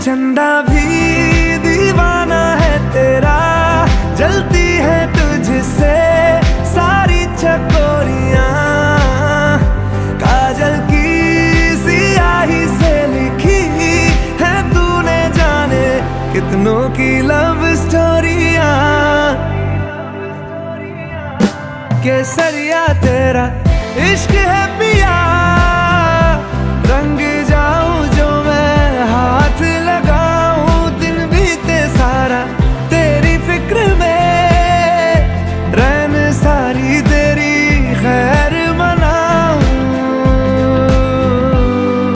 चंदा भी दीवाना है तेरा, जलती है तुझसे सारी छकोरिया। काजल की सियाही से लिखी है तूने जाने कितनों की लव स्टोरिया केसरिया तेरा इश्क है